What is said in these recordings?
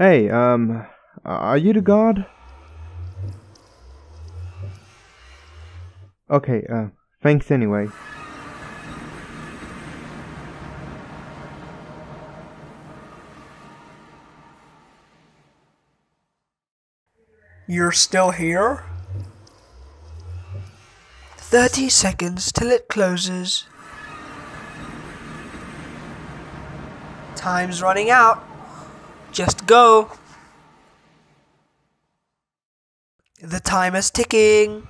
Hey, um, are you the god? Okay, uh, thanks anyway. You're still here? 30 seconds till it closes. Time's running out. Just go. The timer's ticking.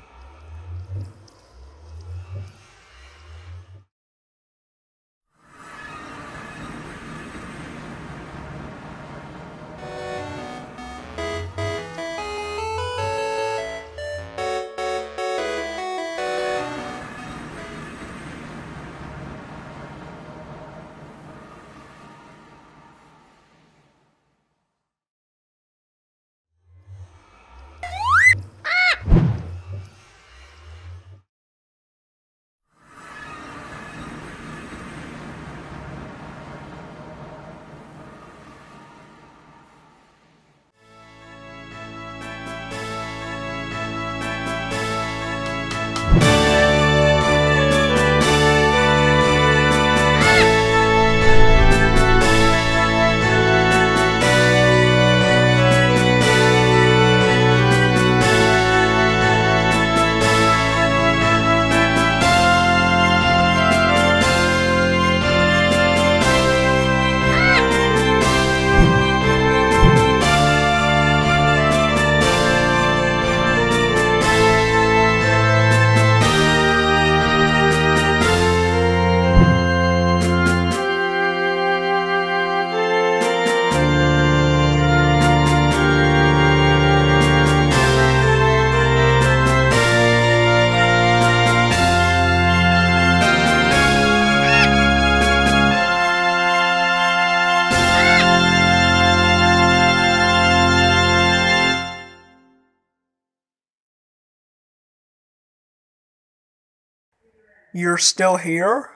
You're still here?